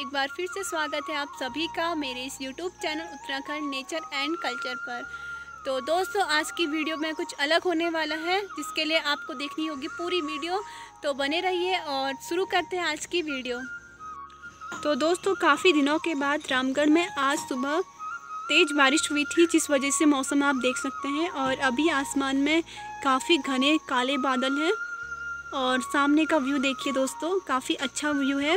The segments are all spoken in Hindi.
एक बार फिर से स्वागत है आप सभी का मेरे इस YouTube channel Uttarakhand nature and culture पर। तो दोस्तों, आज की वीडियो में कुछ अलग होने वाला है, जिसके लिए आपको देखनी होगी पूरी वीडियो। तो बने रहिए और शुरू करते हैं आज की वीडियो। तो दोस्तों, काफ़ी दिनों के बाद रामगढ़ में आज सुबह तेज़ बारिश हुई थी, जिस वजह से मौसम आप देख सकते हैं, और अभी आसमान में काफ़ी घने काले बादल हैं। और सामने का व्यू देखिए दोस्तों, काफ़ी अच्छा व्यू है।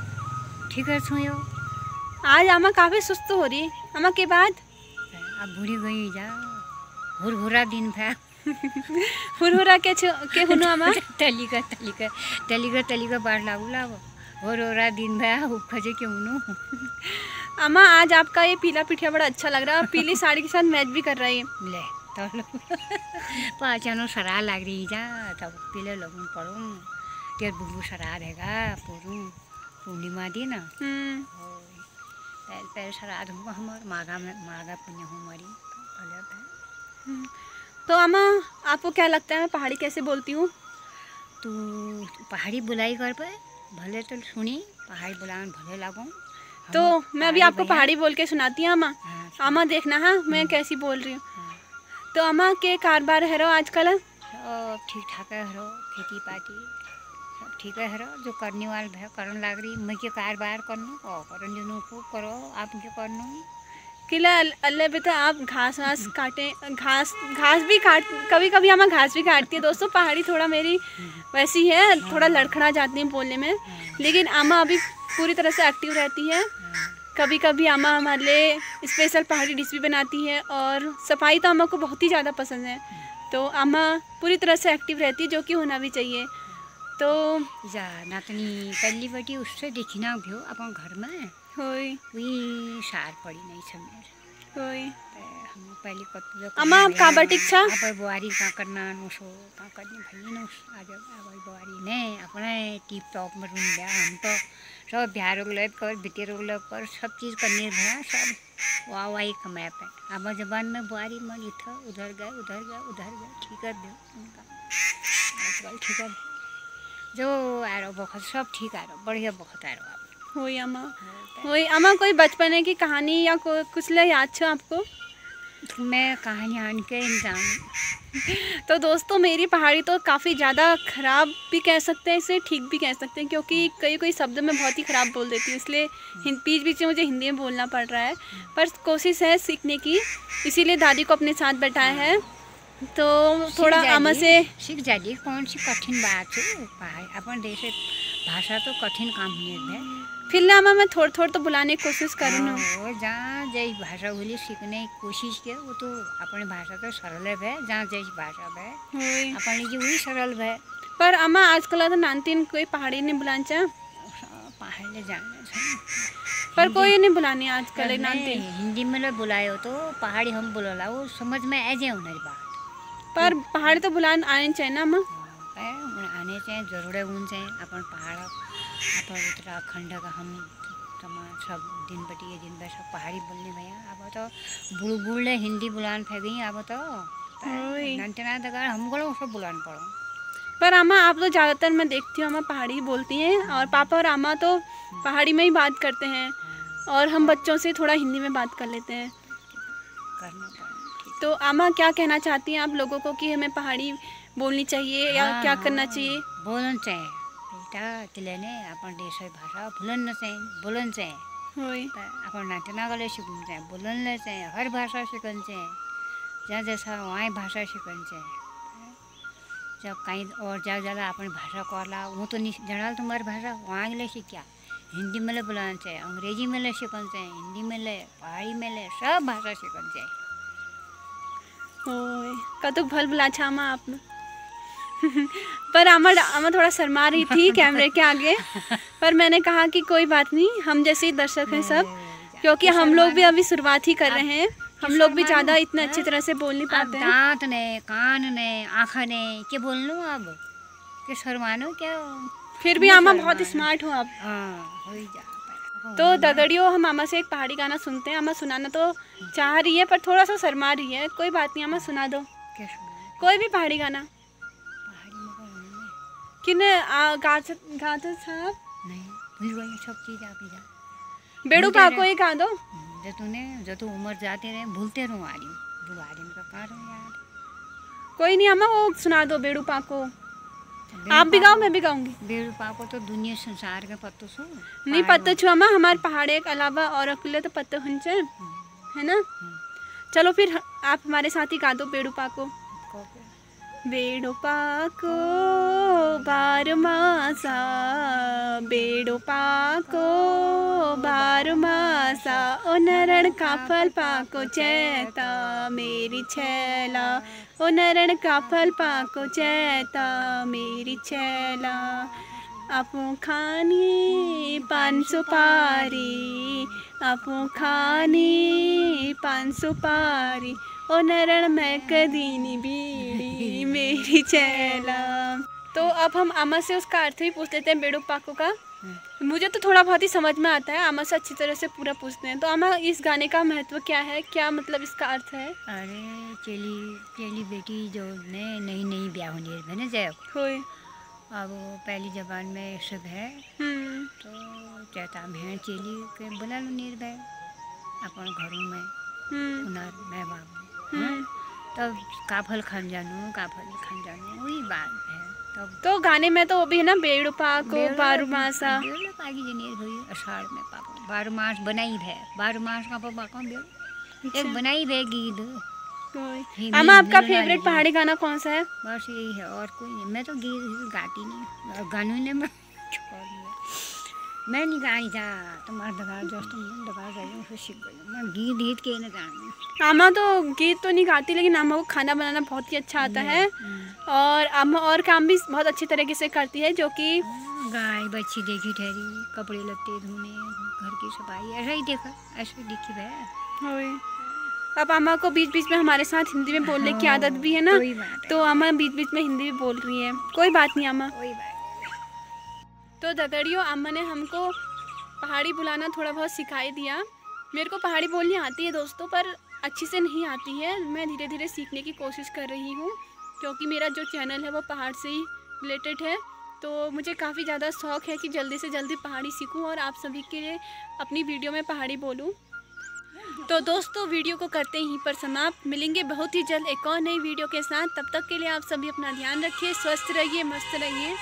ठीक है छुयो आज आमा काफ़ी सुस्त हो रही। आमा के बाद? अब बुढ़ी गई जा। हुर हुरा दिन भा हुरहुरा के छु- के हुनु आमा? तलिका तलिका तलिका तलिका बाढ़ लागू लागो। हुर हुरा दिन भा उपजे के हुनु। आमा आज आपका ये पीला पिठिया बड़ा अच्छा लग रहा है और पीली साड़ी के साथ मैच भी कर रही है। ले तो पहचानो सरा लाग रही जा। तब पीले लगन पड़ो तेर बुबू सरा रहेगा पूरू पूर्णिमा दिन। हम्म, पहले पहले श्राद्ध हुआ हमार माघा में माघा पुण्य हमारी पहले तो आमा आपको क्या लगता है मैं पहाड़ी कैसे बोलती हूँ? तू पहाड़ी बुलाई कर पे। भले तो सुनी पहाड़ी बुलान भले लागो। तो मैं अभी आपको पहाड़ी बोल के सुनाती हूँ आमा हाँ, आमा देखना हाँ मैं कैसी बोल रही हूँ। हाँ। तो आमा के कारोबार है रो आजकल? ठीक ठाक है खेती पाती ठीक है हरो जो करने वाल भे करन लाग रही, मैं के कारोबार करनो? ओ करन जो को करो, आप के करनो? किला अल्लाह बेटा आप घास वास काटे, घास घास भी काट कभी कभी हमें घास भी काटती है। दोस्तों, पहाड़ी थोड़ा मेरी वैसी है, थोड़ा लड़खड़ा जाती है बोलने में। लेकिन आमा अभी पूरी तरह से एक्टिव रहती है। कभी कभी आमा हमारे लिए स्पेशल पहाड़ी डिश भी बनाती है और सफ़ाई तो आमा को बहुत ही ज़्यादा पसंद है। तो आमा पूरी तरह से एक्टिव रहती है, जो कि होना भी चाहिए। तो जा नातनी पहली बटी उससे देखिना भ्यो अपन घर में। होई वही सार पड़ी नहीं छ मेरे। ते हम पहले कतुले आप कहाँ बटिक छ? अब बुआरी का करना नुसो का करनी भई नुस आज अब बुआरी ने अपने टिप टॉप में रूम लिया। हम तो सब बिहार रोग लग कर बिटे रोग लग कर सब चीज़ करने भैया सब वाह वाही कमाया पे अब जबान में बुआरी में इधर उधर गए उधर गए उधर गए ठीक उनका। आजकल ठीक है। जो आ रहा बहुत सब ठीक आ रहा बढ़िया बहुत आ रहा होई अम्मा वही अम्मा कोई बचपने की कहानी या को, कुछ ले याद छो आपको? मैं कहानी आन के इंसान तो दोस्तों मेरी पहाड़ी तो काफ़ी ज़्यादा ख़राब भी कह सकते हैं इसे ठीक भी कह सकते हैं क्योंकि कई कोई शब्द मैं बहुत ही ख़राब बोल देती हूँ इसलिए हिं- बीच बीच में मुझे हिंदी में बोलना पड़ रहा है। पर कोशिश है सीखने की इसीलिए दादी को अपने साथ बैठाया है। तो थोड़ा सीख से सीख जाइए कौन सी कठिन बात है? अपन देश भाषा तो कठिन काम नहीं है। फिर ना मैं थोड़ा थोड़ा तो बुलाने की कोशिश कर हूँ जहाँ जैस भाषा बोली सीखने की कोशिश के वो तो अपनी भाषा तो सरल है जहाँ जैस भाषा है। अपनी जी वही सरल है पर अम्मा आजकल तो नानतीन कोई पहाड़ी नहीं बुलाना चाह। पहाड़ ले जाना चाहिए पर कोई नहीं बुलानी आजकल नानतीन हिंदी में लो बुलायो तो पहाड़ी हम बोला वो समझ में आ जाए उन्हें बात। पर पहाड़ी तो बुलाने आने चाहिए ना उन्हें आने चाहिए ज़रूर है उन चाहिए। अपन पहाड़ अपन उत्तराखंड का हम सब दिन बटी दिन भर सब पहाड़ी बोलने भैया। अब तो बुड़ बुड़े हिंदी बुलान फे गई अब तो हमको लोग सब बुलान पड़ो। पर अम्मा आप तो ज़्यादातर मैं देखती हूँ अम्मा पहाड़ी बोलती हैं और पापा और अम्मा तो पहाड़ी में ही बात करते हैं और हम बच्चों से थोड़ा हिंदी में बात कर लेते हैं। करना तो आमा क्या कहना चाहती हैं आप लोगों को कि हमें पहाड़ी बोलनी चाहिए या हाँ, क्या हाँ, करना चाहिए? बोलना चाहिए। এটা तिलेने आपण देशाची भाषा भुलन चाहिँ बोलन चाहिँ होय। तर आपण नाट्यनागले शिकून चाहिँ बोलनले चाहिँ हर भाषा शिकन चाहिँ जहाँ जैसा वहाँ भाषा शिकन चाहिँ जब कहीं और जा जाला अपन भाषा करला वो तो नहीं जनाल तुम्हारी भाषा वहाँ लिए सीखा हिंदी में ले बोलना चाहिए अंग्रेज़ी में ले सीखन चाहिए हिंदी में ले पहाड़ी में ले सब भाषा सीखन चाहिए होय कतुक भल भला छामा आप पर आमा आमा थोड़ा शर्मा रही थी कैमरे के आगे। पर मैंने कहा कि कोई बात नहीं हम जैसे दर्शक हैं सब क्योंकि हम लोग भी अभी शुरुआत ही कर रहे हैं। हम लोग भी ज़्यादा इतना अच्छी तरह से बोल नहीं पाते हैं। दांत ने कान ने आँखा ने क्या बोल लूँ अब? के शर्मानो क्या फिर भी आमा बहुत स्मार्ट हो आप। हाँ हो ही जा। तो दगड़ियों हम आमा से एक पहाड़ी गाना सुनते हैं। आमा सुनाना तो चाह रही है पर थोड़ा सा शर्मा रही है। कोई बात नहीं आमा सुना दो। कोई भी पहाड़ी गाना। कौन है? साहब। नहीं ही जा बेड़ू पाको रहे। ही गा दो। जो तूने जो तू उम्र जाते रहे भूलते रहूँ आ रही बुढ़ारी में कहाँ रहूँ यार। कोई नहीं अम्मा वो सुना दो बेड़ू पाको आप भी गाओ मैं भी गाऊँगी। बेड़ू को तो दुनिया संसार का पत्तो सो नहीं पत्तो छुआ अम्मा हमारे पहाड़े के अलावा और अकेले तो पत्तो हंचे है ना? चलो फिर आप हमारे साथ ही गा दो बेड़ू पाको। बेड़ो पाको। बार मासा बेड़ो पाको बार मासा ओ नरण का फल पाको चैता, मेरी छैला। ओ नरण का पाको चैता, मेरी छैला। आपो खानी, पान सुपारी। आपो खानी, पान सुपारी। ओ नरण मैं कदीनी बीड़ी, मेरी चैला तो अब हम आमा से उसका अर्थ भी पूछ लेते हैं बेड़ू पाको का। मुझे तो थोड़ा बहुत ही समझ में आता है आमा से अच्छी तरह से पूरा पूछते हैं। तो आमा इस गाने का महत्व क्या है? क्या मतलब इसका अर्थ है? अरे चेली चेली बेटी जो ने नई नई ब्याह होनी है मैंने जय अब पहली जबान में शुभ है। हम्म। तो चैता भेड़ चेली के बोला लो निर्भय अपन घरों में उनार मैं बाबू। तब काफल खान जानू काफल खान जानू वही बात है। तो गाने में तो वो भी है ना बेड़ू पाको बारू मासा बेड़ हुई अषाढ़ में पाको बारह मास बनाई है। बारह मास का पापा कौन एक बनाई है गीत। ही मिल- आपका फेवरेट पहाड़ी गाना कौन सा है? बस यही है और कोई नहीं। मैं तो गीत गीत नहीं और गानों ने मैं छोड़ दिया। मैं नहीं गाई जा तुम्हारा दगा दोस्त तुम दगा गई फिर सीख गई मैं गीत गीत के न गाऊँगी। आमा तो गीत तो नहीं गाती लेकिन आमा को खाना बनाना बहुत ही अच्छा आता है। और आमा और काम भी बहुत अच्छी तरीके से करती है जो कि गाय बच्ची देखी ठहरी कपड़े लत्ते धोने घर की सफ़ाई ऐसा ही देखा ऐसे दिखी भैया। अब आमा को बीच बीच में हमारे साथ हिंदी में बोलने की आदत भी है ना है। तो आमा बीच बीच में हिंदी भी बोल रही है। कोई बात नहीं आमा। कोई बात तो दगड़ियों अम्मा ने हमको पहाड़ी बुलाना थोड़ा बहुत सिखाई दिया। मेरे को पहाड़ी बोलनी आती है दोस्तों पर अच्छी से नहीं आती है। मैं धीरे धीरे सीखने की कोशिश कर रही हूँ, क्योंकि मेरा जो चैनल है वो पहाड़ से ही रिलेटेड है। तो मुझे काफ़ी ज़्यादा शौक है कि जल्दी से जल्दी पहाड़ी सीखूं और आप सभी के लिए अपनी वीडियो में पहाड़ी बोलूँ। तो दोस्तों, वीडियो को करते ही पर समाप्त। मिलेंगे बहुत ही जल्द एक और नई वीडियो के साथ। तब तक के लिए आप सभी अपना ध्यान रखिए, स्वस्थ रहिए, मस्त रहिए।